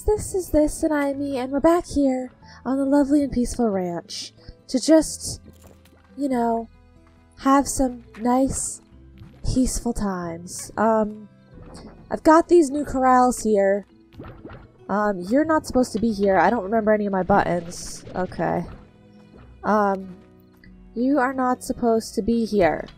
this is this and I'm me, and we're back here on the lovely and peaceful ranch to just, you know, have some nice, peaceful times. Um, I've got these new corrals here. Um, you're not supposed to be here. I don't remember any of my buttons. Okay. Um, you are not supposed to be here.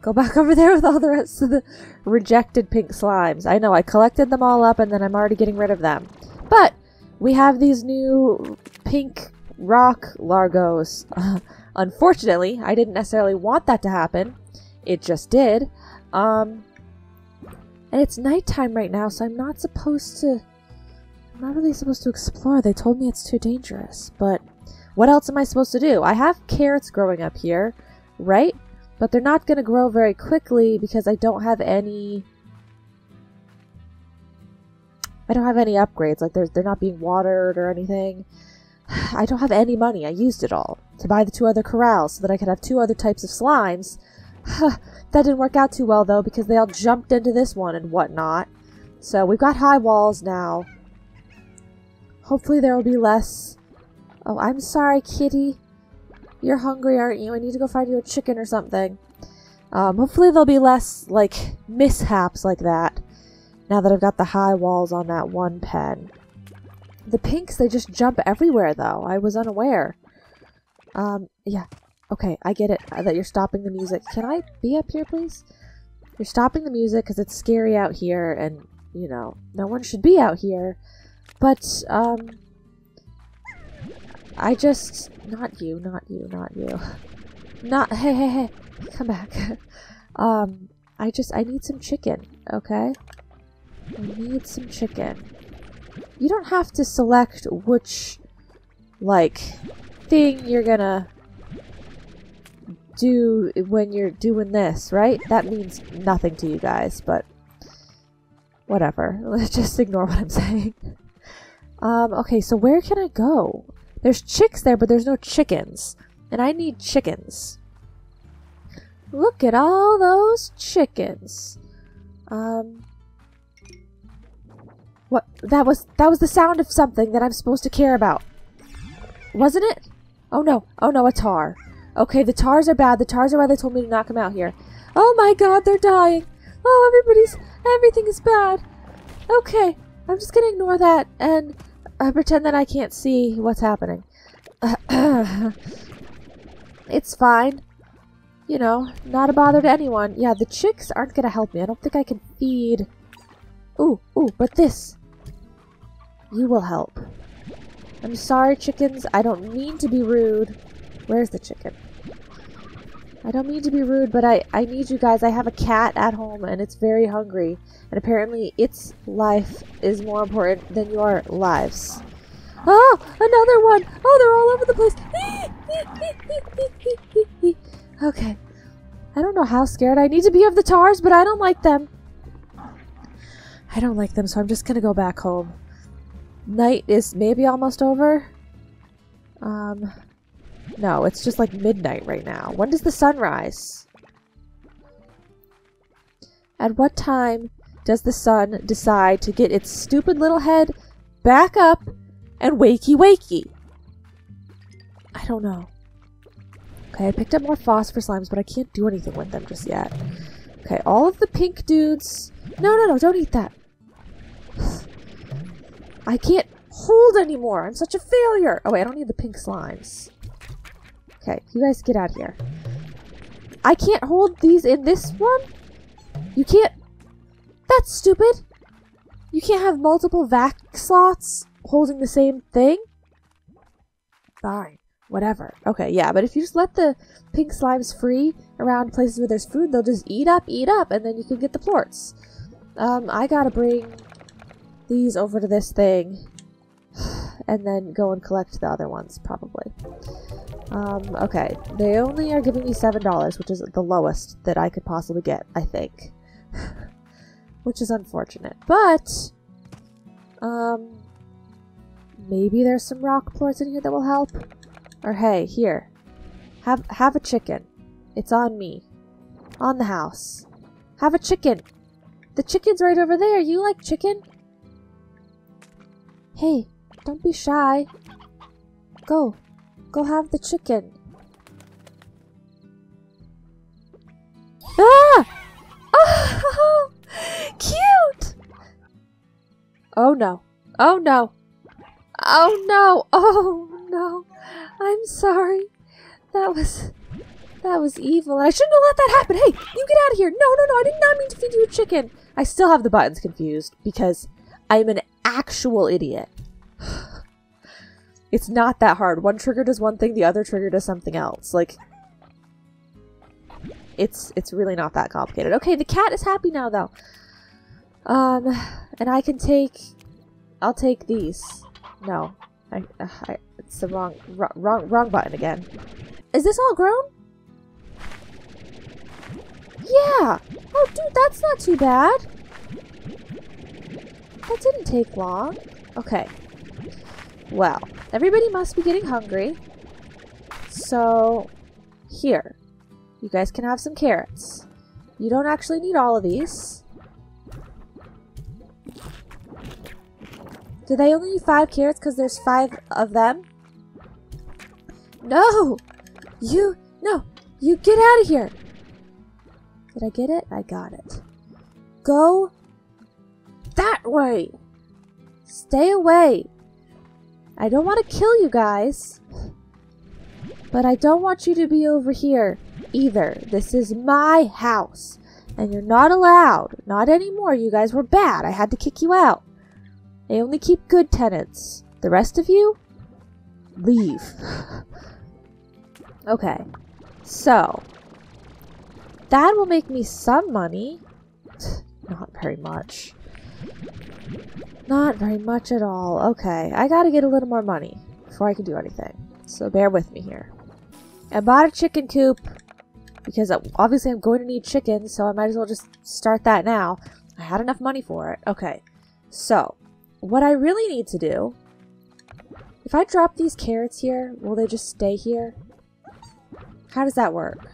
Go back over there with all the rest of the rejected pink slimes. I know, I collected them all up and then I'm already getting rid of them. But, we have these new pink rock largos. unfortunately, I didn't necessarily want that to happen. It just did. Um, and it's nighttime right now, so I'm not supposed to... I'm not really supposed to explore. They told me it's too dangerous. But what else am I supposed to do? I have carrots growing up here, right? But they're not going to grow very quickly because I don't have any... I don't have any upgrades. Like, they're, they're not being watered or anything. I don't have any money. I used it all to buy the two other corrals so that I could have two other types of slimes. that didn't work out too well, though, because they all jumped into this one and whatnot. So we've got high walls now. Hopefully there will be less... Oh, I'm sorry, kitty. You're hungry, aren't you? I need to go find you a chicken or something. Um, hopefully there'll be less, like, mishaps like that. Now that I've got the high walls on that one pen. The pinks, they just jump everywhere, though. I was unaware. Um, yeah. Okay, I get it, uh, that you're stopping the music. Can I be up here, please? You're stopping the music because it's scary out here, and, you know, no one should be out here. But, um... I just... Not you, not you, not you. Not... Hey, hey, hey! Come back. um, I just... I need some chicken, okay? I need some chicken. You don't have to select which, like, thing you're gonna do when you're doing this, right? That means nothing to you guys, but whatever. Let's just ignore what I'm saying. Um, okay, so where can I go? There's chicks there, but there's no chickens. And I need chickens. Look at all those chickens. Um, what? That was that was the sound of something that I'm supposed to care about. Wasn't it? Oh no. Oh no, a tar. Okay, the tars are bad. The tars are why they told me to knock them out here. Oh my god, they're dying. Oh, everybody's everything is bad. Okay, I'm just gonna ignore that and uh, pretend that I can't see what's happening. it's fine. You know, not a bother to anyone. Yeah, the chicks aren't gonna help me. I don't think I can feed... Ooh, ooh, but this. You will help. I'm sorry, chickens. I don't mean to be rude. Where's the chicken? I don't mean to be rude, but I, I need you guys. I have a cat at home, and it's very hungry. And apparently, its life is more important than your lives. Oh, another one! Oh, they're all over the place. okay. I don't know how scared I need to be of the tars, but I don't like them. I don't like them, so I'm just gonna go back home. Night is maybe almost over. Um, no, it's just like midnight right now. When does the sun rise? At what time does the sun decide to get its stupid little head back up and wakey wakey? I don't know. Okay, I picked up more phosphor slimes, but I can't do anything with them just yet. Okay, all of the pink dudes... No, no, no, don't eat that. I can't hold anymore. I'm such a failure. Oh, wait, I don't need the pink slimes. Okay, you guys get out here. I can't hold these in this one? You can't... That's stupid. You can't have multiple vac slots holding the same thing? Fine. Whatever. Okay, yeah, but if you just let the pink slimes free around places where there's food, they'll just eat up, eat up, and then you can get the plorts. Um, I gotta bring these over to this thing and then go and collect the other ones, probably. Um, okay. They only are giving me $7, which is the lowest that I could possibly get, I think. which is unfortunate. But, um, maybe there's some rock plorts in here that will help? Or hey, here. Have, have a chicken. It's on me. On the house. Have a chicken. The chicken's right over there. You like chicken? Hey, don't be shy. Go. Go have the chicken. Ah! Oh, cute! Oh no. Oh no. Oh no. Oh no. I'm sorry. That was that was evil. And I shouldn't have let that happen. Hey, you get out of here. No, no, no. I did not mean to feed you a chicken. I still have the buttons confused because I'm an actual idiot. it's not that hard. One trigger does one thing, the other trigger does something else. Like it's it's really not that complicated. Okay, the cat is happy now though. Um and I can take I'll take these. No. I, I it's the wrong wrong wrong button again. Is this all grown? Yeah! Oh, dude, that's not too bad. That didn't take long. Okay. Well, everybody must be getting hungry. So, here. You guys can have some carrots. You don't actually need all of these. Do they only need five carrots because there's five of them? No! You, no! You get out of here! Did I get it? I got it. Go that way. Stay away. I don't want to kill you guys. But I don't want you to be over here either. This is my house. And you're not allowed. Not anymore. You guys were bad. I had to kick you out. They only keep good tenants. The rest of you? Leave. okay. So, that will make me some money. Not very much. Not very much at all. Okay, I gotta get a little more money before I can do anything. So bear with me here. I bought a chicken coop because obviously I'm going to need chickens, so I might as well just start that now. I had enough money for it. Okay, so what I really need to do, if I drop these carrots here, will they just stay here? How does that work?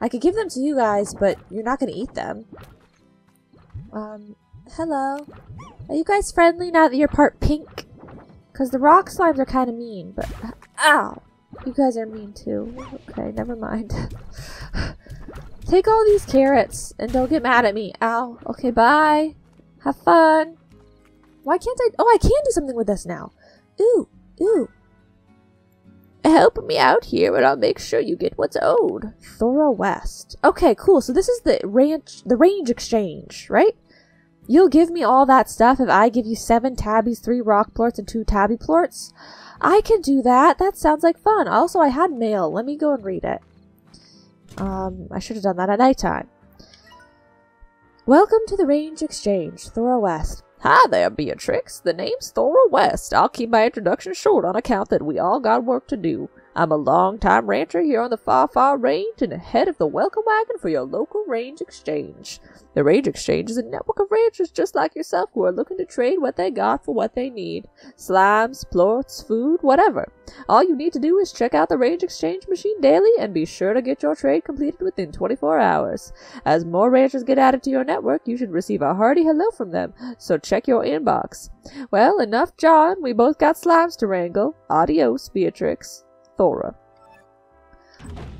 I could give them to you guys, but you're not going to eat them. Um, hello. Are you guys friendly now that you're part pink? Because the rock slimes are kind of mean, but... Ow! You guys are mean too. Okay, never mind. Take all these carrots and don't get mad at me. Ow. Okay, bye. Have fun. Why can't I? Oh, I can do something with this now. Ooh, ooh. Help me out here and I'll make sure you get what's owed. Thora West. Okay, cool. So this is the ranch, the range exchange, right? You'll give me all that stuff if I give you seven tabbies, three rock plorts, and two tabby plorts? I can do that. That sounds like fun. Also, I had mail. Let me go and read it. Um, I should have done that at nighttime. Welcome to the Range Exchange, Thora West. Hi there, Beatrix. The name's Thora West. I'll keep my introduction short on account that we all got work to do. I'm a long-time rancher here on the Far Far Range and head of the welcome wagon for your local range exchange. The range exchange is a network of ranchers just like yourself who are looking to trade what they got for what they need. Slimes, plorts, food, whatever. All you need to do is check out the range exchange machine daily and be sure to get your trade completed within 24 hours. As more ranchers get added to your network, you should receive a hearty hello from them, so check your inbox. Well, enough John. We both got slimes to wrangle. Adios, Beatrix. Thora.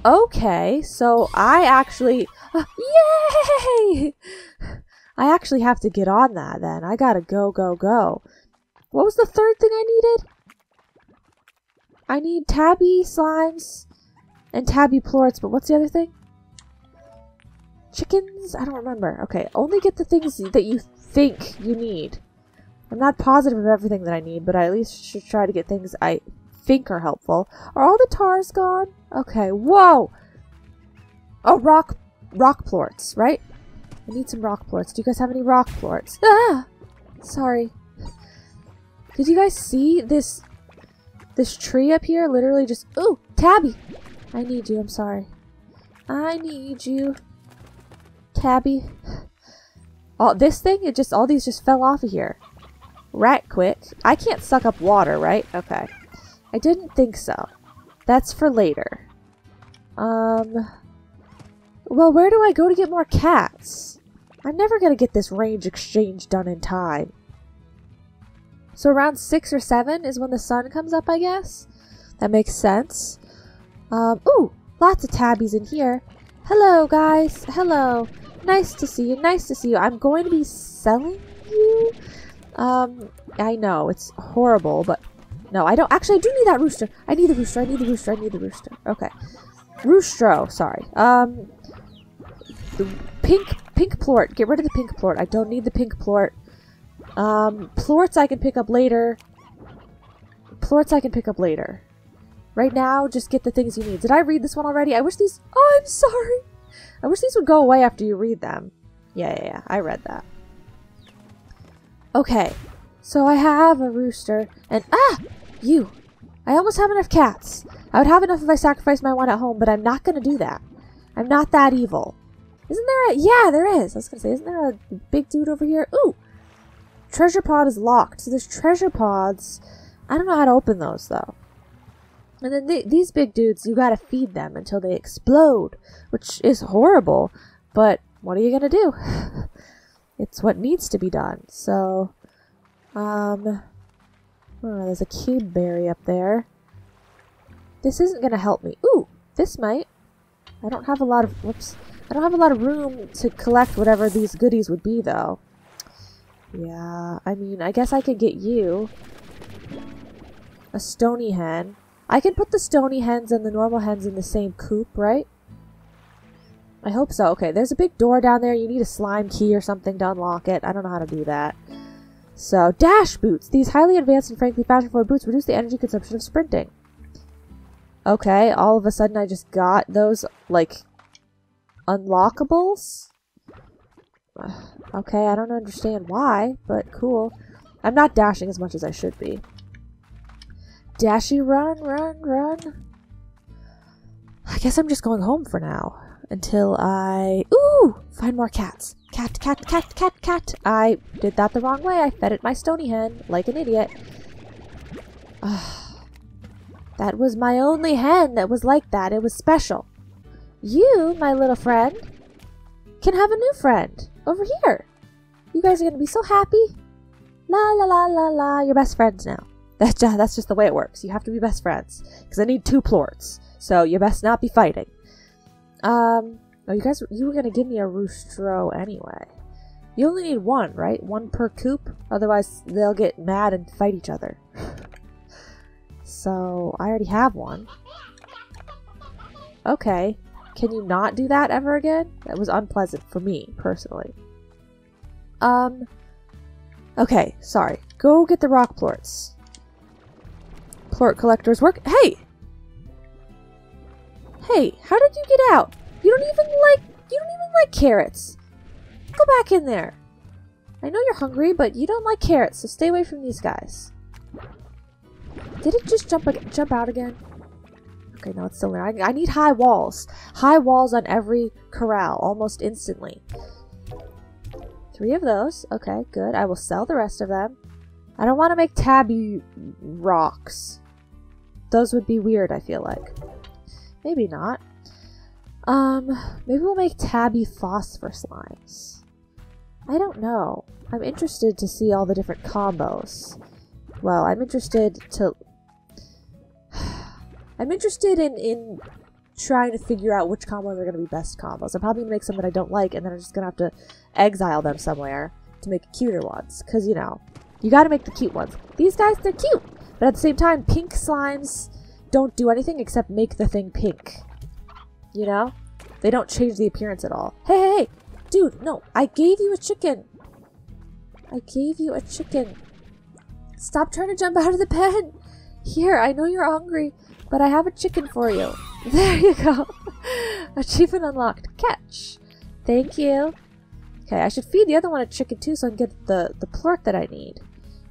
Okay, so I actually... Uh, yay! I actually have to get on that then. I gotta go, go, go. What was the third thing I needed? I need tabby slimes and tabby plorts, but what's the other thing? Chickens? I don't remember. Okay, only get the things that you think you need. I'm not positive of everything that I need, but I at least should try to get things I think are helpful. Are all the tars gone? Okay, whoa! Oh, rock, rock plorts, right? I need some rock plorts. Do you guys have any rock plorts? Ah! Sorry. Did you guys see this, this tree up here? Literally just, ooh, Tabby! I need you, I'm sorry. I need you. Tabby. All this thing, it just, all these just fell off of here. Rat quick. I can't suck up water, right? Okay. I didn't think so. That's for later. Um... Well, where do I go to get more cats? I'm never gonna get this range exchange done in time. So around 6 or 7 is when the sun comes up, I guess? That makes sense. Um, ooh, lots of tabbies in here. Hello, guys. Hello. Nice to see you. Nice to see you. I'm going to be selling you. Um, I know, it's horrible, but no, I don't. Actually, I do need that rooster. I need the rooster. I need the rooster. I need the rooster. Okay. Roostro, sorry. Um, the pink, pink plort. Get rid of the pink plort. I don't need the pink plort. Um, plorts I can pick up later. Plorts I can pick up later. Right now, just get the things you need. Did I read this one already? I wish these... Oh, I'm sorry. I wish these would go away after you read them. Yeah, yeah, yeah. I read that. Okay. So I have a rooster. And... Ah! You! I almost have enough cats. I would have enough if I sacrificed my one at home, but I'm not going to do that. I'm not that evil. Isn't there a... Yeah, there is. I was going to say, isn't there a big dude over here? Ooh! Treasure pod is locked. So there's treasure pods. I don't know how to open those, though. And then th these big dudes, you gotta feed them until they explode, which is horrible, but what are you gonna do? it's what needs to be done. So, um, oh, there's a cuberry up there. This isn't gonna help me. Ooh, this might. I don't have a lot of, whoops. I don't have a lot of room to collect whatever these goodies would be, though. Yeah, I mean, I guess I could get you. A stony hen. I can put the stony hens and the normal hens in the same coop, right? I hope so. Okay, there's a big door down there. You need a slime key or something to unlock it. I don't know how to do that. So, dash boots. These highly advanced and frankly fashion-forward boots reduce the energy consumption of sprinting. Okay, all of a sudden I just got those, like, unlockables? Okay, I don't understand why, but cool. I'm not dashing as much as I should be. Dashy run, run, run. I guess I'm just going home for now. Until I... Ooh! Find more cats. Cat, cat, cat, cat, cat. I did that the wrong way. I fed it my stony hen, like an idiot. Ah, that was my only hen that was like that. It was special. You, my little friend, can have a new friend. Over here. You guys are gonna be so happy. La la la la la. You're best friends now. That's just, that's just the way it works. You have to be best friends. Because I need two plorts. So you best not be fighting. Um, oh, you guys, you were to give me a roostro anyway. You only need one, right? One per coop? Otherwise, they'll get mad and fight each other. so, I already have one. Okay. Can you not do that ever again? That was unpleasant for me, personally. Um, okay, sorry. Go get the rock plorts. Plort collectors work. Hey! Hey, how did you get out? You don't even like, you don't even like carrots. Go back in there. I know you're hungry, but you don't like carrots, so stay away from these guys. Did it just jump jump out again? Okay, no, it's still there. I, I need high walls. High walls on every corral, almost instantly. Three of those. Okay, good. I will sell the rest of them. I don't want to make tabby rocks. Those would be weird, I feel like. Maybe not. Um, maybe we'll make tabby phosphor slimes. I don't know. I'm interested to see all the different combos. Well, I'm interested to... I'm interested in, in trying to figure out which combos are going to be best combos. I'm probably going to make some that I don't like, and then I'm just going to have to exile them somewhere to make cuter ones. Because, you know, you got to make the cute ones. These guys, they're cute. But at the same time, pink slimes don't do anything except make the thing pink. You know? They don't change the appearance at all. Hey, hey, hey! Dude, no, I gave you a chicken! I gave you a chicken. Stop trying to jump out of the pen! Here, I know you're hungry, but I have a chicken for you. There you go. Achievement unlocked. Catch. Thank you. Okay, I should feed the other one a chicken too so I can get the, the plort that I need.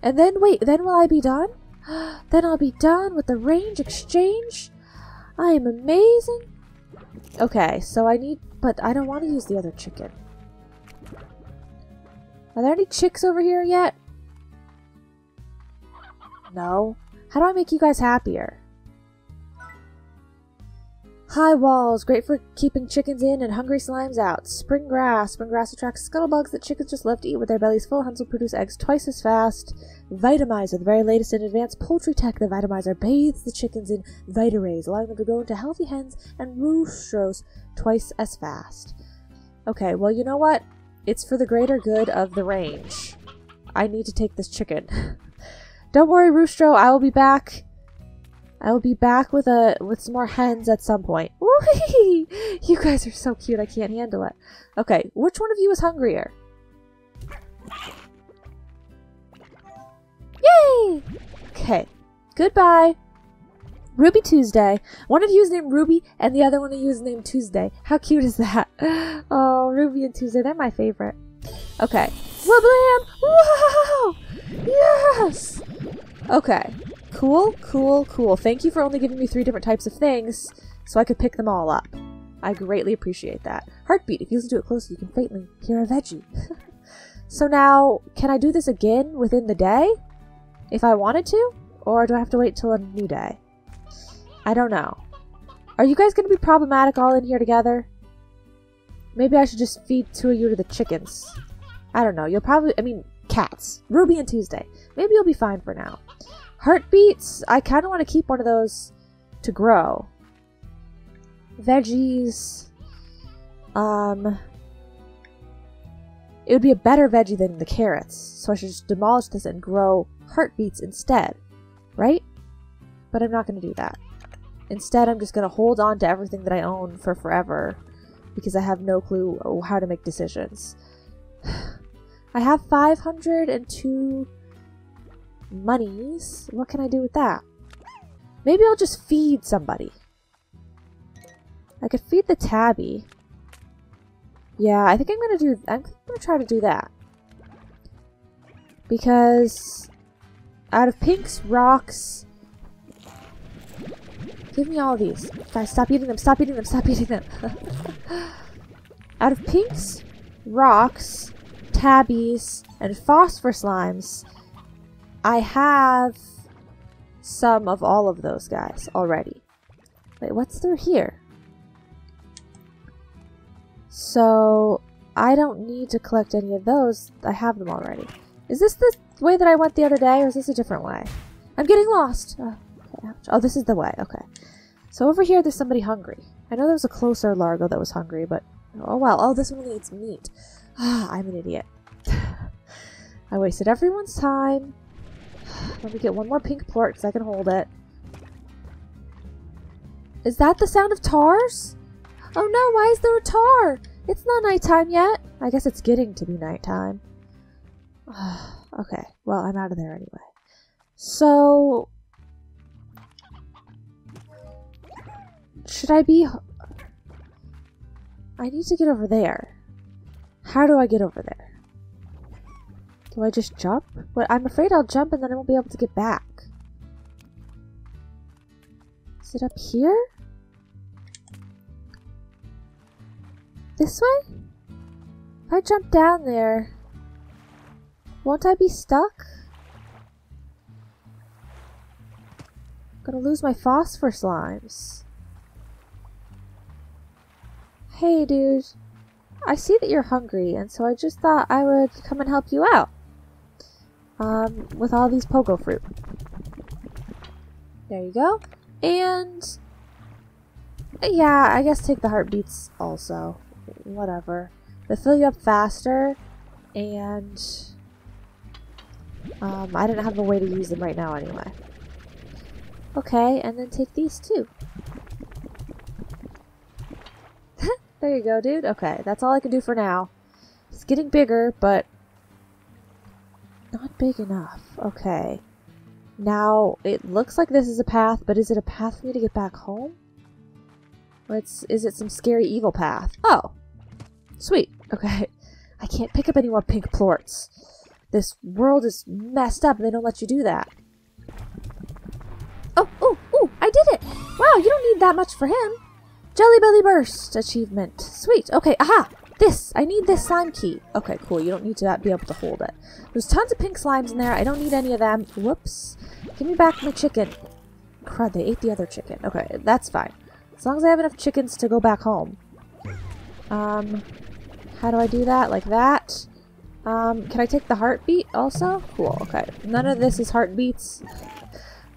And then, wait, then will I be done? then I'll be done with the range exchange. I am amazing. Okay, so I need, but I don't want to use the other chicken. Are there any chicks over here yet? No. How do I make you guys happier? High walls, great for keeping chickens in and hungry slimes out. Spring grass. Spring grass attracts scuttlebugs that chickens just love to eat with their bellies full. Hens will produce eggs twice as fast. Vitamizer, the very latest in advanced poultry tech. The Vitamizer bathes the chickens in Vitarays, allowing them to grow into healthy hens and roosters twice as fast. Okay, well, you know what? It's for the greater good of the range. I need to take this chicken. Don't worry, Roostro, I will be back. I will be back with a with some more hens at some point. You guys are so cute, I can't handle it. Okay, which one of you is hungrier? Yay! Okay, goodbye. Ruby Tuesday. One of you is named Ruby, and the other one of you is named Tuesday. How cute is that? Oh, Ruby and Tuesday, they're my favorite. Okay. Wablam! Wow! Yes! Okay. Cool, cool, cool. Thank you for only giving me three different types of things, so I could pick them all up. I greatly appreciate that. Heart Beet. If you listen to it closely, you can faintly hear a veggie. so now, can I do this again within the day? If I wanted to? Or do I have to wait till a new day? I don't know. Are you guys going to be problematic all in here together? Maybe I should just feed two of you to the chickens. I don't know. You'll probably, I mean, cats. Ruby and Tuesday. Maybe you'll be fine for now. Heart Beets, I kind of want to keep one of those to grow. Veggies, um, it would be a better veggie than the carrots, so I should just demolish this and grow heart beets instead, right? But I'm not going to do that. Instead, I'm just going to hold on to everything that I own for forever because I have no clue how to make decisions. I have 502 monies. What can I do with that? Maybe I'll just feed somebody. I could feed the tabby. Yeah, I think I'm gonna do. I'm gonna try to do that because out of pinks, rocks. Give me all these. Guys, stop eating them, stop eating them, stop eating them. out of pinks, rocks, tabbies, and phosphor slimes, I have some of all of those guys already. Wait, what's through here? So, I don't need to collect any of those. I have them already. Is this the way that I went the other day, or is this a different way? I'm getting lost! Oh, oh this is the way. Okay. So over here, there's somebody hungry. I know there was a closer Largo that was hungry, but... Oh, well. Oh, this one eats meat. Ah, I'm an idiot. I wasted everyone's time. Let me get one more pink plort because I can hold it. Is that the sound of tars? Oh no, why is there a tar? It's not nighttime yet. I guess it's getting to be nighttime. okay, well, I'm out of there anyway. So... Should I be... I need to get over there. How do I get over there? Do I just jump? But I'm afraid I'll jump and then I won't be able to get back. Is it up here? This way? If I jump down there, won't I be stuck? I'm gonna lose my phosphor slimes. Hey dude, I see that you're hungry and so I just thought I would come and help you out um, with all these pogo fruit. There you go. And yeah, I guess take the heart beets also. Whatever. They fill you up faster, and um, I didn't have a way to use them right now anyway. Okay, and then take these too. there you go, dude. Okay, that's all I can do for now. It's getting bigger, but not big enough. Okay. Now, it looks like this is a path, but is it a path for me to get back home? It's, is it some scary evil path? Oh. Sweet. Okay. I can't pick up any more pink plorts. This world is messed up and they don't let you do that. Oh, oh, oh, I did it! Wow, you don't need that much for him. Jelly Belly Burst achievement. Sweet. Okay, aha! This! I need this slime key. Okay, cool. You don't need to be able to hold it. There's tons of pink slimes in there. I don't need any of them. Whoops. Give me back my chicken. Crud, they ate the other chicken. Okay, that's fine. As long as I have enough chickens to go back home. Um, how do I do that? Like that? Um, can I take the heart beet also? Cool, okay. None of this is heart beets.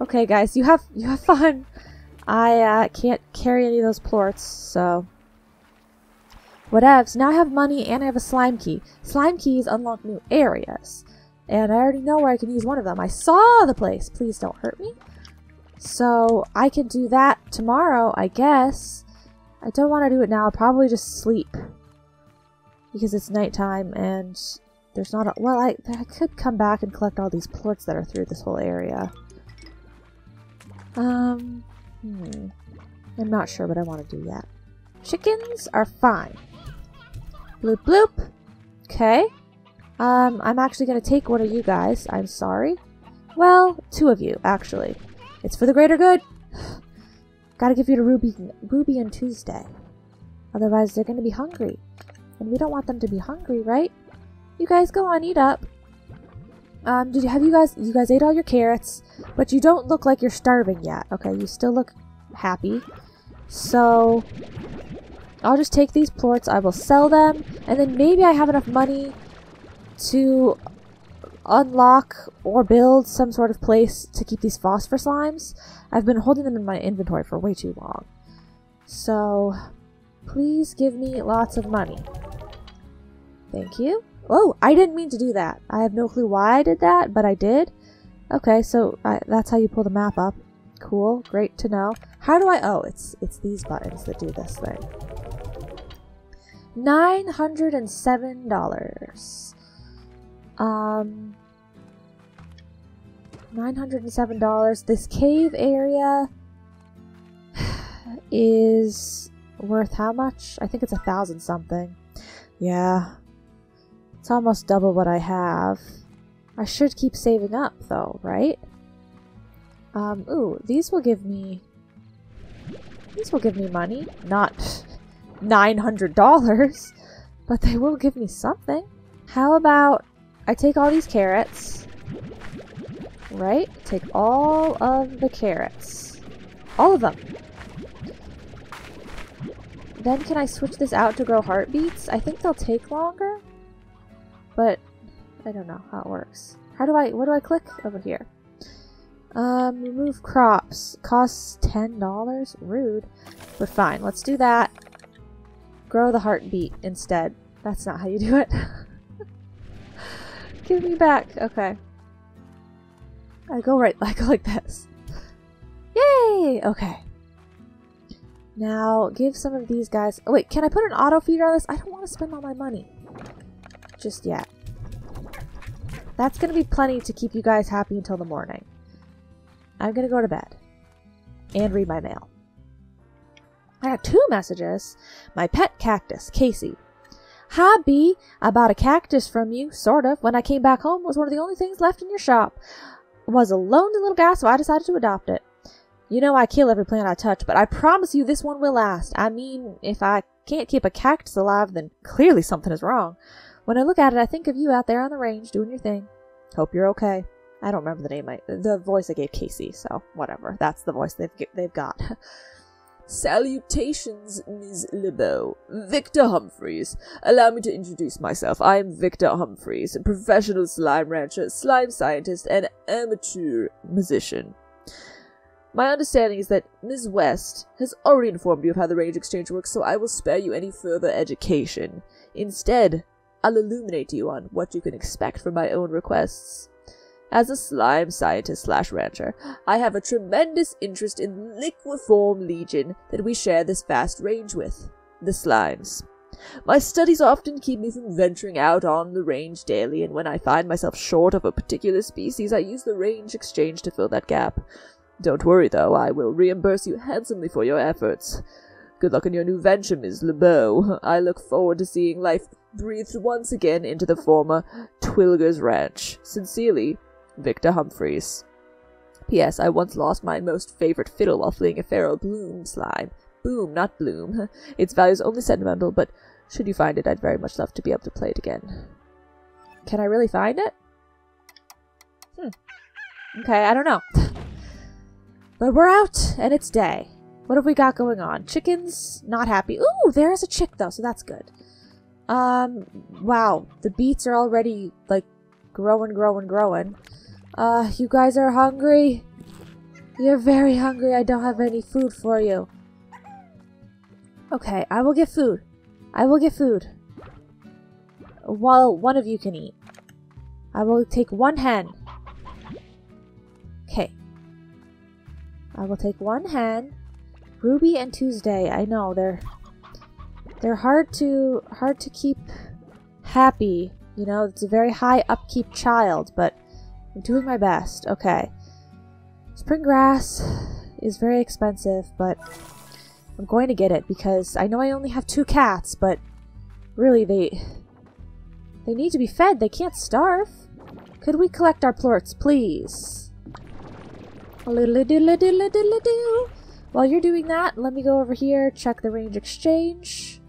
Okay, guys, you have you have fun. I uh, can't carry any of those plorts, so... Whatevs. Now I have money and I have a slime key. Slime keys unlock new areas. And I already know where I can use one of them. I saw the place. Please don't hurt me. So I can do that tomorrow, I guess. I don't want to do it now. I'll probably just sleep. Because it's nighttime and there's not a... Well, I, I could come back and collect all these plorts that are through this whole area. Um, hmm. I'm not sure, what I want to do yet. Chickens are fine. Bloop bloop. Okay. Um, I'm actually going to take one of you guys. I'm sorry. Well, two of you, actually. It's for the greater good. Gotta give you to Ruby, Ruby on Tuesday. Otherwise, they're going to be hungry. And we don't want them to be hungry, right? You guys go on, eat up. Um, did you have you guys you guys ate all your carrots, but you don't look like you're starving yet. Okay, you still look happy. So I'll just take these plorts, I will sell them, and then maybe I have enough money to unlock or build some sort of place to keep these phosphor slimes. I've been holding them in my inventory for way too long. So, please give me lots of money. Thank you. Oh, I didn't mean to do that. I have no clue why I did that, but I did. Okay, so I, that's how you pull the map up. Cool, great to know. How do I? Oh, it's it's these buttons that do this thing. Nine hundred and seven dollars. Um, nine hundred and seven dollars. This cave area is worth how much? I think it's a thousand something. Yeah, it's almost double what I have. I should keep saving up, though, right? Um, ooh, these will give me... These will give me money. Not $900, but they will give me something. How about I take all these carrots, right? Take all of the carrots. All of them. Then can I switch this out to grow heart beets? I think they'll take longer. But I don't know how it works. How do I, what do I click over here? Um, remove crops. Costs $10? Rude. But fine, let's do that. Grow the heart beet instead. That's not how you do it. Give me back. Okay. I go right, I go like this. Yay! Okay. Now, give some of these guys... Oh, wait, can I put an auto feeder on this? I don't want to spend all my money just yet. That's going to be plenty to keep you guys happy until the morning. I'm to go to bed. And read my mail. I got two messages. My pet cactus, Casey. Hi, B. I bought a cactus from you, sort of. When I came back home, was one of the only things left in your shop. Was a lonely little guy, so I decided to adopt it. You know I kill every plant I touch, but I promise you this one will last. I mean, if I can't keep a cactus alive, then clearly something is wrong. When I look at it, I think of you out there on the range doing your thing. Hope you're okay. I don't remember the name, I, the voice I gave Casey, so whatever. That's the voice they've they've got. Salutations, Ms. LeBeau. Victor Humphreys. Allow me to introduce myself. I am Victor Humphreys, a professional slime rancher, slime scientist, and amateur musician. My understanding is that Ms. West has already informed you of how the range exchange works, so I will spare you any further education. Instead, I'll illuminate you on what you can expect from my own requests. As a slime scientist slash rancher, I have a tremendous interest in liqueform legion that we share this vast range with, the slimes. My studies often keep me from venturing out on the range daily, and when I find myself short of a particular species, I use the range exchange to fill that gap. Don't worry, though, I will reimburse you handsomely for your efforts. Good luck in your new venture, Ms. LeBeau. I look forward to seeing life breathed once again into the former Twillig's Ranch. Sincerely, Victor Humphreys. P.S. I once lost my most favorite fiddle while fleeing a feral bloom slime. Boom, not bloom. Its value is only sentimental, but should you find it, I'd very much love to be able to play it again. Can I really find it? Hmm. Okay, I don't know. but we're out, and it's day. What have we got going on? Chickens, not happy. Ooh, there's a chick though, so that's good. Um, wow, the beets are already, like, growing, growing, growing. Uh, you guys are hungry? You're very hungry. I don't have any food for you. Okay, I will get food. I will get food. While one of you can eat. I will take one hen. Okay. I will take one hen. Ruby and Tuesday. I know they're they're hard to hard to keep happy. You know, it's a very high upkeep child, but I'm doing my best. Okay. Spring grass is very expensive, but I'm going to get it because I know I only have two cats, but really they they need to be fed. They can't starve. Could we collect our plorts, please? While you're doing that, let me go over here, check the range exchange.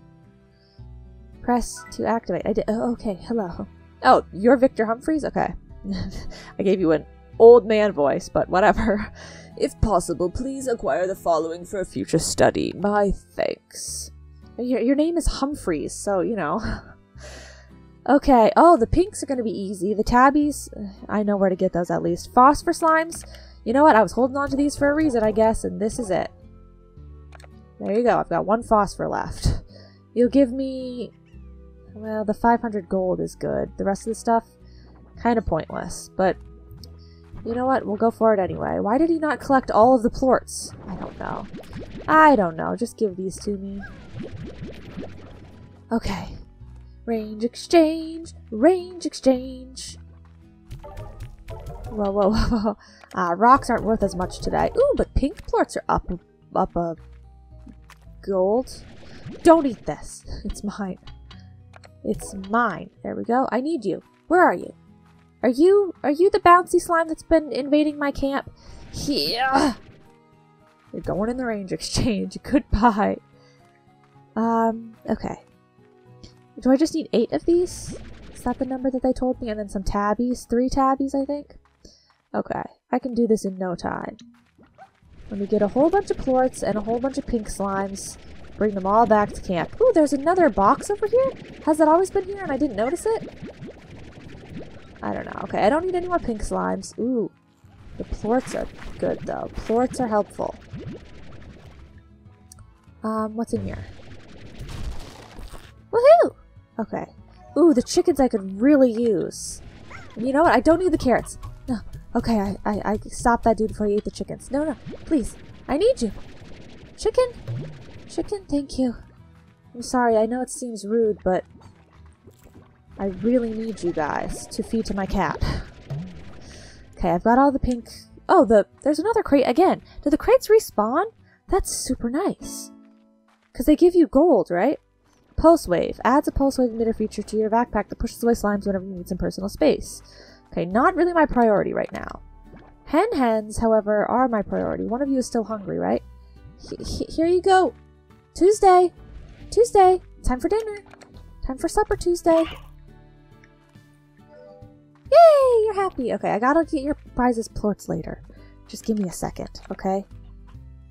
Press to activate. I did. Oh, okay. Hello. Oh, you're Victor Humphreys? Okay. I gave you an old man voice, but whatever. If possible, please acquire the following for a future study. My thanks. Your, your name is Humphreys, so, you know. okay. Oh, the pinks are going to be easy. The tabbies, I know where to get those at least. Phosphor slimes. You know what? I was holding on to these for a reason, I guess, and this is it. There you go. I've got one phosphor left. You'll give me well, the 500 gold is good. The rest of the stuff, kind of pointless. But, you know what? We'll go for it anyway. Why did he not collect all of the plorts? I don't know. I don't know. Just give these to me. Okay. Range exchange. Range exchange. Whoa, whoa, whoa. Ah, rocks aren't worth as much today. Ooh, but pink plorts are up, up a gold. Don't eat this. It's mine. It's mine. There we go. I need you. Where are you? Are you are you the bouncy slime that's been invading my camp? Yeah. You're going in the range exchange. Goodbye. Um, okay. Do I just need eight of these? Is that the number that they told me? And then some tabbies? Three tabbies, I think? Okay. I can do this in no time. Let me get a whole bunch of plorts and a whole bunch of pink slimes. Bring them all back to camp. Ooh, there's another box over here? Has that always been here and I didn't notice it? I don't know. Okay, I don't need any more pink slimes. Ooh, the plorts are good though. Plorts are helpful. Um, what's in here? Woohoo! Okay. Ooh, the chickens I could really use. You know what? I don't need the carrots. No. Okay, I, I, I stopped that dude before he ate the chickens. No, no, please. I need you. Chicken? Chicken, thank you. I'm sorry, I know it seems rude, but I really need you guys to feed to my cat. Okay, I've got all the pink... Oh, the there's another crate again. Do the crates respawn? That's super nice. Because they give you gold, right? Pulse Wave. Adds a Pulse Wave emitter feature to your backpack that pushes away slimes whenever you need some personal space. Okay, not really my priority right now. Hen hens, however, are my priority. One of you is still hungry, right? H here you go. Tuesday! Tuesday! Time for dinner! Time for supper, Tuesday! Yay! You're happy! Okay, I gotta get your prizes plorts later. Just give me a second, okay?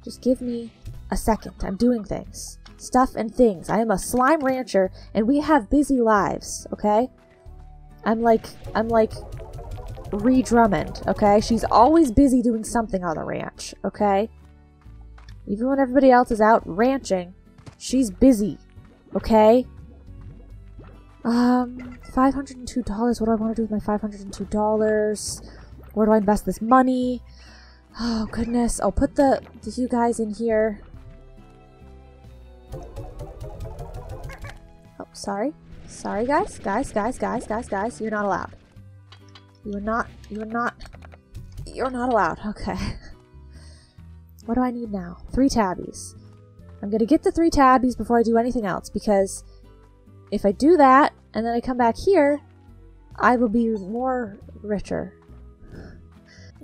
Just give me a second. I'm doing things. Stuff and things. I am a slime rancher, and we have busy lives, okay? I'm like, I'm like Ree Drummond, okay? She's always busy doing something on the ranch, okay? Even when everybody else is out ranching, she's busy. Okay? Um, $502. What do I want to do with my $502? Where do I invest this money? Oh, goodness. I'll put the, the you guys in here. Oh, sorry. Sorry, guys. Guys, guys, guys, guys, guys. You're not allowed. You are not, you are not, you're not allowed. Okay. What do I need now? Three tabbies. I'm going to get the three tabbies before I do anything else, because if I do that, and then I come back here, I will be more richer.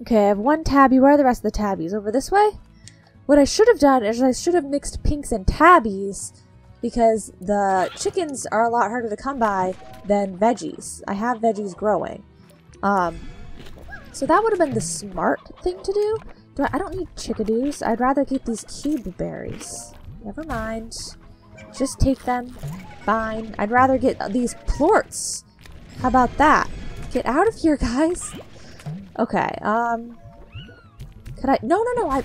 Okay, I have one tabby. Where are the rest of the tabbies? Over this way? What I should have done is I should have mixed pinks and tabbies, because the chickens are a lot harder to come by than veggies. I have veggies growing. Um, so that would have been the smart thing to do, Do I, I don't need chickadoos. I'd rather get these cuberries. Never mind. Just take them. Fine. I'd rather get these plorts. How about that? Get out of here, guys. Okay, um... Could I- No, no, no, I-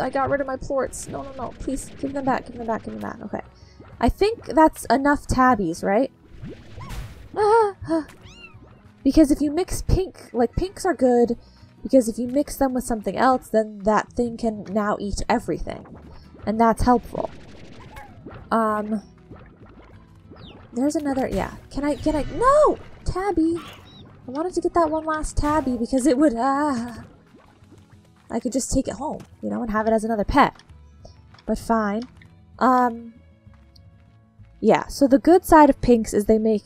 I got rid of my plorts. No, no, no. Please, give them back, give them back, give them back. Okay. I think that's enough tabbies, right? Because if you mix pink, like pinks are good, because if you mix them with something else, then that thing can now eat everything. And that's helpful. Um, there's another, yeah. Can I, can I, no! Tabby! I wanted to get that one last tabby because it would, ah. I could just take it home, you know, and have it as another pet. But fine. Um, yeah, so the good side of pinks is they make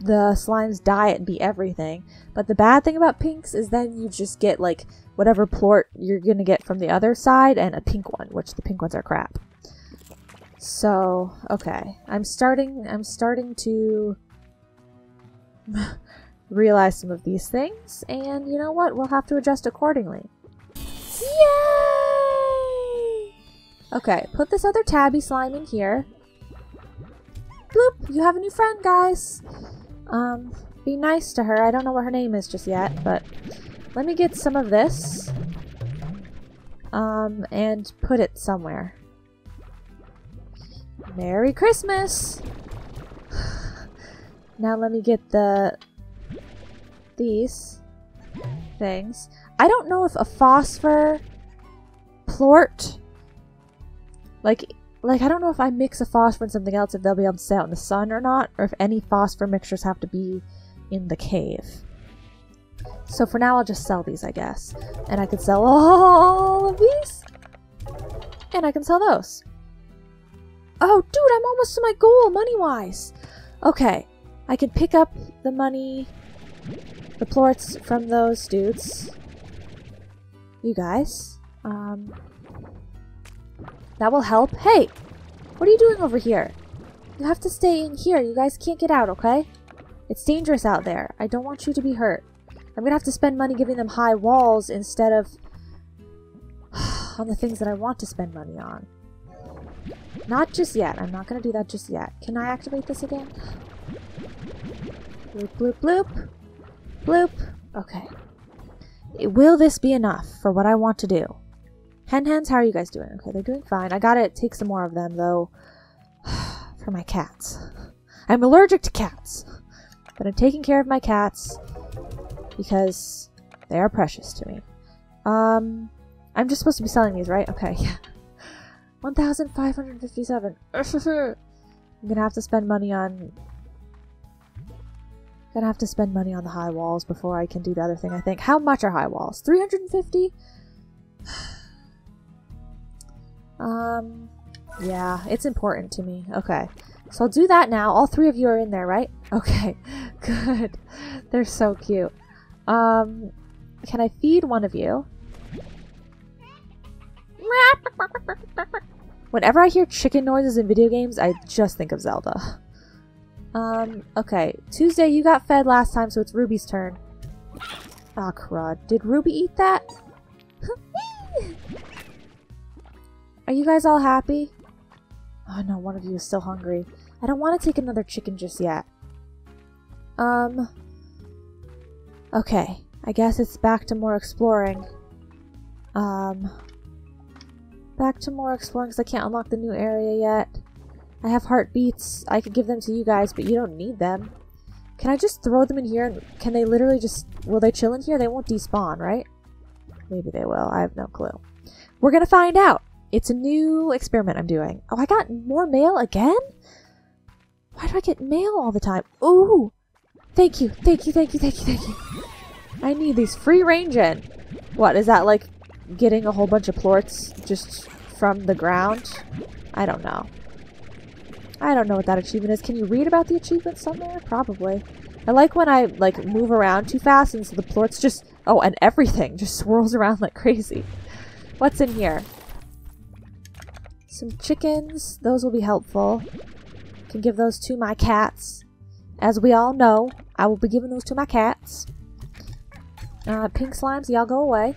the slime's diet be everything. But the bad thing about pinks is then you just get like whatever plort you're gonna get from the other side and a pink one, which the pink ones are crap. So, okay. I'm starting I'm starting to realize some of these things, and you know what? We'll have to adjust accordingly. Yay! Okay, put this other tabby slime in here. Bloop! You have a new friend, guys! Um, be nice to her. I don't know what her name is just yet, but let me get some of this. Um, and put it somewhere. Merry Christmas! now let me get the... these things. I don't know if a phosphor plort like like I don't know if I mix a phosphor and something else if they'll be able to stay out in the sun or not, or if any phosphor mixtures have to be in the cave. So for now I'll just sell these, I guess. And I can sell all of these. And I can sell those. Oh, dude, I'm almost to my goal, money-wise. Okay, I can pick up the money, the plorts from those dudes. You guys. Um, that will help. Hey! What are you doing over here? You have to stay in here. You guys can't get out, okay? It's dangerous out there. I don't want you to be hurt. I'm gonna have to spend money giving them high walls instead of on the things that I want to spend money on. Not just yet. I'm not gonna do that just yet. Can I activate this again? Bloop, bloop, bloop. Bloop. Okay. Will this be enough for what I want to do? Hen hens, how are you guys doing? Okay, they're doing fine. I gotta take some more of them, though, for my cats. I'm allergic to cats, but I'm taking care of my cats because they are precious to me. Um, I'm just supposed to be selling these, right? Okay, yeah. 1,557. I'm gonna have to spend money on... Gonna have to spend money on the high walls before I can do the other thing, I think. How much are high walls? 350? Um, yeah, it's important to me. Okay. So I'll do that now. All three of you are in there, right? Okay, good. They're so cute. Um, can I feed one of you? Whenever I hear chicken noises in video games, I just think of Zelda. Um, okay. Tuesday, you got fed last time, so it's Ruby's turn. Ah, crud. Did Ruby eat that? Are you guys all happy? Oh no, one of you is still hungry. I don't want to take another chicken just yet. Um... Okay, I guess it's back to more exploring. Um... Back to more exploring because I can't unlock the new area yet. I have heart beets. I could give them to you guys, but you don't need them. Can I just throw them in here and can they literally just... Will they chill in here? They won't despawn, right? Maybe they will. I have no clue. We're gonna find out! It's a new experiment I'm doing. Oh, I got more mail again? Why do I get mail all the time? Ooh! Thank you, thank you, thank you, thank you, thank you. I need these free range in. What, is that like getting a whole bunch of plorts just from the ground? I don't know. I don't know what that achievement is. Can you read about the achievement somewhere? Probably. I like when I like move around too fast and so the plorts just... Oh, and everything just swirls around like crazy. What's in here? Some chickens. Those will be helpful. Can give those to my cats. As we all know, I will be giving those to my cats. Uh, pink slimes, y'all go away.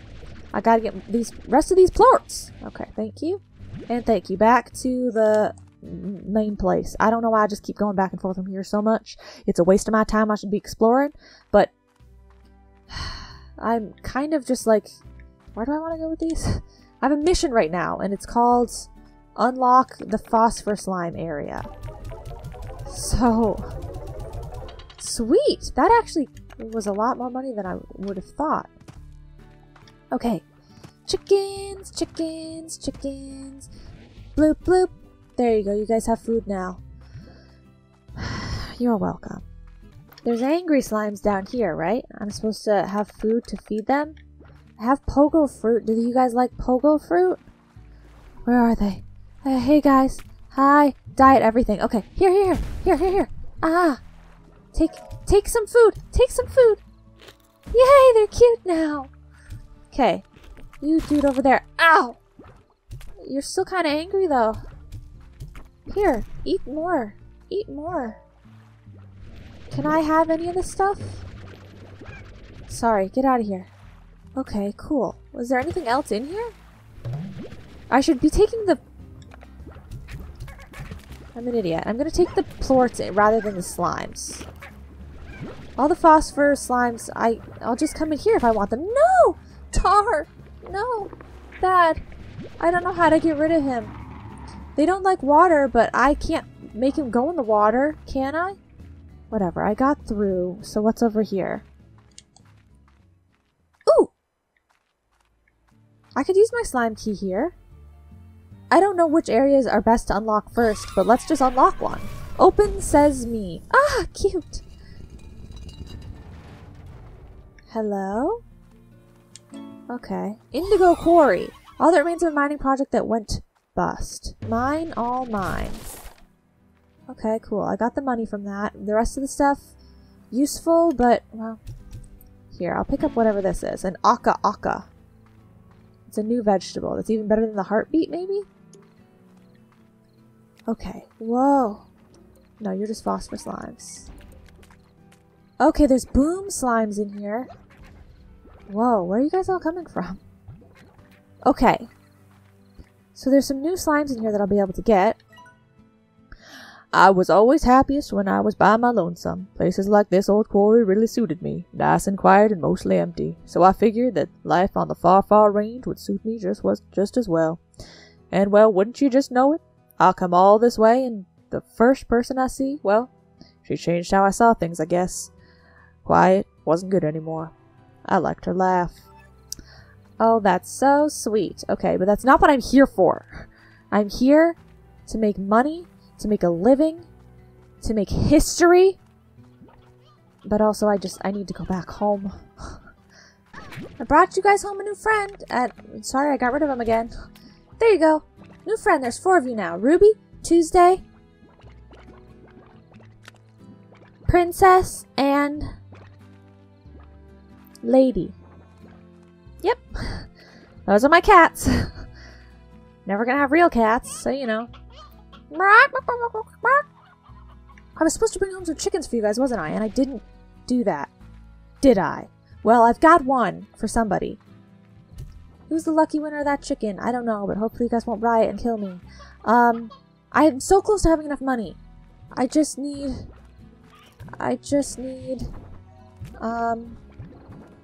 I gotta get these rest of these plorts. Okay, thank you. And thank you. Back to the main place. I don't know why I just keep going back and forth from here so much. It's a waste of my time. I should be exploring. But I'm kind of just like, where do I want to go with these? I have a mission right now, and it's called Unlock the Phosphor Slime Area. So, sweet! That actually was a lot more money than I would have thought. Okay. Chickens, chickens, chickens. Bloop, bloop. There you go. You guys have food now. You're welcome. There's angry slimes down here, right? I'm supposed to have food to feed them? I have pogo fruit. Do you guys like pogo fruit? Where are they? Uh, hey guys. Hi. Diet everything. Okay. Here, here, here, here, here. Ah. Take, take some food. Take some food. Yay, they're cute now. Okay. You dude over there. Ow! You're still kind of angry though. Here, eat more. Eat more. Can I have any of this stuff? Sorry, get out of here. Okay, cool. Was there anything else in here? I should be taking the... I'm an idiot. I'm gonna take the plorts rather than the slimes. All the phosphor slimes, I, I'll just come in here if I want them. No! Tar! No! Bad. I don't know how to get rid of him. They don't like water, but I can't make him go in the water, can I? Whatever, I got through. So what's over here? Ooh! I could use my slime key here. I don't know which areas are best to unlock first, but let's just unlock one. Open says me. Ah, cute! Hello? Okay. Indigo Quarry. All that remains of a mining project that went bust. Mine, all mine. Okay, cool. I got the money from that. The rest of the stuff, useful, but, well, here, I'll pick up whatever this is. An oca oca. It's a new vegetable. That's even better than the heart beet, maybe? Okay. Whoa. No, you're just phosphor slimes. Okay, there's boom slimes in here. Whoa, where are you guys all coming from? Okay. So there's some new slimes in here that I'll be able to get. I was always happiest when I was by my lonesome. Places like this old quarry really suited me, nice and quiet and mostly empty. So I figured that life on the far, far range would suit me just was just as well. And well, wouldn't you just know it? I'll come all this way, and the first person I see, well, she changed how I saw things, I guess. Quiet wasn't good anymore. I liked her laugh. Oh, that's so sweet. Okay, but that's not what I'm here for. I'm here to make money to make a living, to make history. But also, I just, I need to go back home. I brought you guys home a new friend. And sorry, I got rid of him again. There you go. New friend. There's four of you now. Ruby, Tuesday, Princess, and Lady. Yep. Those are my cats. Never gonna have real cats, so you know. I was supposed to bring home some chickens for you guys, wasn't I? And I didn't do that. Did I? Well, I've got one for somebody. Who's the lucky winner of that chicken? I don't know, but hopefully you guys won't riot and kill me. Um, I'm so close to having enough money. I just need... I just need... Um,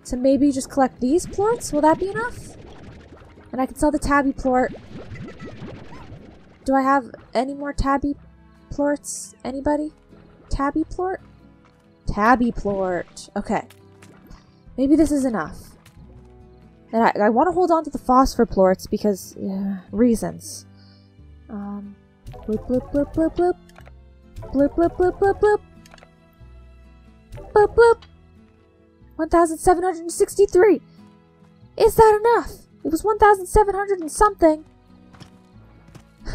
to maybe just collect these plorts? Will that be enough? And I can sell the tabby plort do I have any more tabby plorts? Anybody? Tabby plort? Tabby plort. Okay. Maybe this is enough. And I, I want to hold on to the phosphor plorts because, yeah, reasons. Um, bloop, bloop, bloop, bloop, bloop. Bloop, bloop, bloop, bloop, bloop. Bloop, bloop. 1,763. Is that enough? It was 1,700 and something.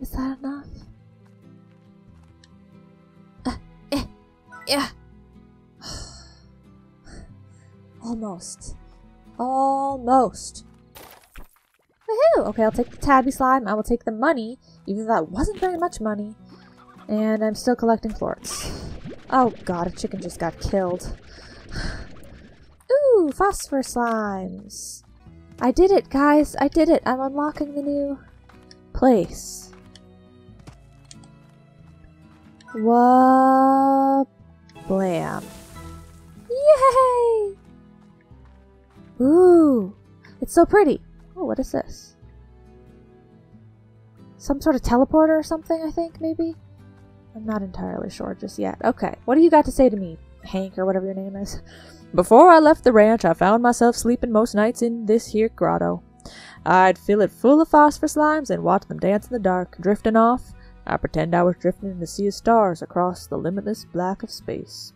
Is that enough? Uh, eh, yeah. Almost. Almost. Woohoo! Okay, I'll take the tabby slime. I will take the money, even though that wasn't very much money. And I'm still collecting plorts. Oh god, a chicken just got killed. Phosphor slimes. I did it, guys! I did it! I'm unlocking the new place. Wha blam. Yay! Ooh! It's so pretty! Oh, what is this? Some sort of teleporter or something, I think, maybe? I'm not entirely sure just yet. Okay, what do you got to say to me, Hank, or whatever your name is? Before I left the ranch, I found myself sleeping most nights in this here grotto. I'd fill it full of phosphor slimes and watch them dance in the dark, drifting off. I pretend I was drifting in a sea of stars across the limitless black of space.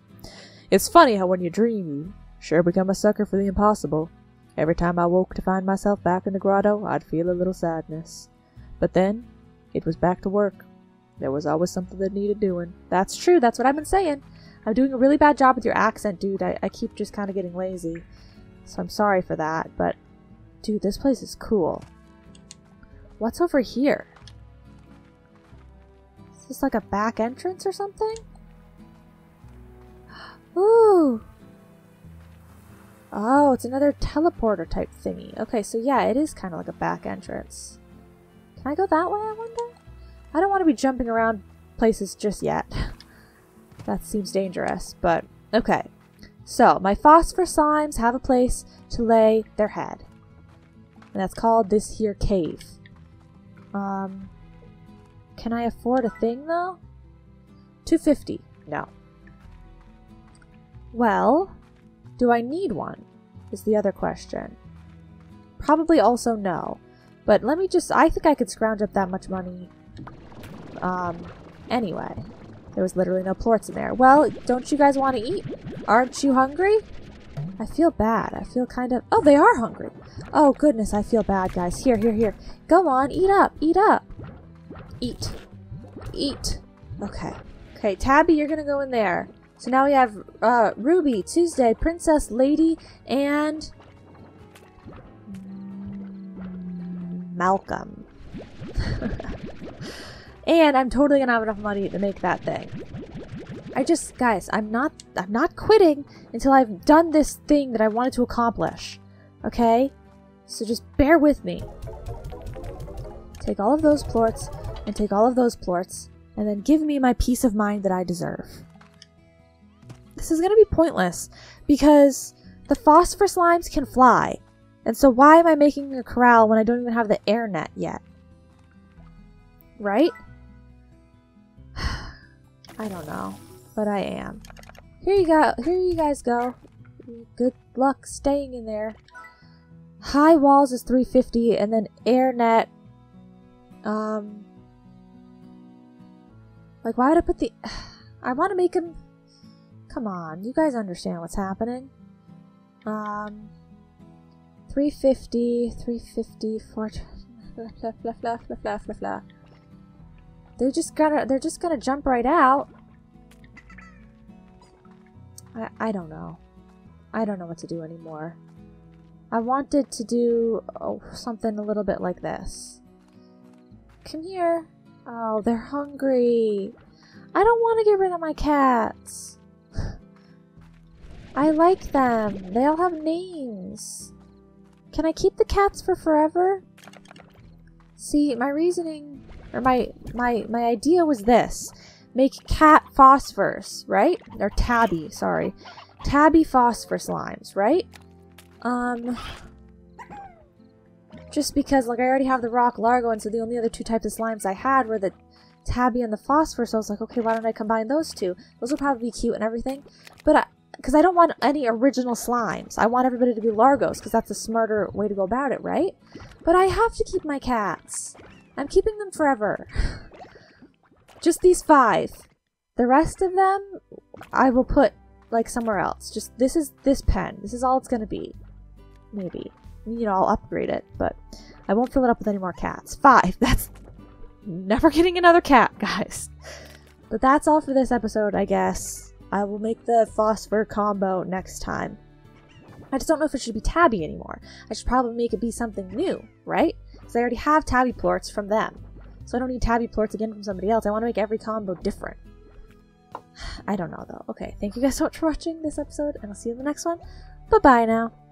It's funny how when you dream, you sure become a sucker for the impossible. Every time I woke to find myself back in the grotto, I'd feel a little sadness. But then, it was back to work. There was always something that needed doing. That's true, that's what I've been saying. I'm doing a really bad job with your accent, dude. I, I keep just kind of getting lazy. So I'm sorry for that, but... Dude, this place is cool. What's over here? Is this like a back entrance or something? Ooh! Oh, it's another teleporter type thingy. Okay, so yeah, it is kind of like a back entrance. Can I go that way, I wonder? I don't want to be jumping around places just yet. That seems dangerous, but okay. So, my phosphor slimes have a place to lay their head. And that's called this here cave. Um, can I afford a thing though? 250. No. Well, do I need one? Is the other question. Probably also no. But let me just, I think I could scrounge up that much money. Um, anyway. There was literally no plorts in there. Well, don't you guys want to eat? Aren't you hungry? I feel bad. I feel kind of... Oh, they are hungry. Oh, goodness, I feel bad, guys. Here, here, here. Go on, eat up, eat up. Eat. Eat. Okay. Okay, Tabby, you're gonna go in there. So now we have uh, Ruby, Tuesday, Princess, Lady, and... Malcolm. And I'm totally gonna have enough money to make that thing. I just, guys, I'm not, I'm not quitting until I've done this thing that I wanted to accomplish. Okay? So just bear with me. Take all of those plorts, and take all of those plorts, and then give me my peace of mind that I deserve. This is gonna be pointless, because the phosphor slimes can fly. And so why am I making a corral when I don't even have the air net yet? Right? I don't know, but I am. Here you go. Here you guys go. Good luck staying in there. High walls is 350 and then air net um like why would I put the I want to make him Come on, you guys understand what's happening. Um 350, 350, 4 blah blah blah blah blah blah blah. They're just gonna they're just gonna jump right out. I I don't know. I don't know what to do anymore. I wanted to do oh, something a little bit like this. Come here. Oh, they're hungry. I don't want to get rid of my cats. I like them. They all have names. Can I keep the cats for forever? See, my reasoning or my my my idea was this. Make cat phosphors right? Or tabby sorry. Tabby phosphor slimes right? Um just because like i already have the rock largo and so the only other two types of slimes i had were the tabby and the phosphor so i was like okay why don't i combine those two? Those will probably be cute and everything. But i because I don't want any original slimes. I want everybody to be Largos, because that's a smarter way to go about it, right? But I have to keep my cats. I'm keeping them forever. Just these five. The rest of them, I will put, like, somewhere else. Just, this is this pen. This is all it's gonna be. Maybe. You know, I'll upgrade it, but I won't fill it up with any more cats. Five. That's never getting another cat, guys. But that's all for this episode, I guess. I will make the phosphor combo next time. I just don't know if it should be Tabby anymore. I should probably make it be something new, right? Because I already have tabby plorts from them. So I don't need tabby plorts again from somebody else. I want to make every combo different. I don't know though. Okay, thank you guys so much for watching this episode, and I'll see you in the next one. Bye-bye now.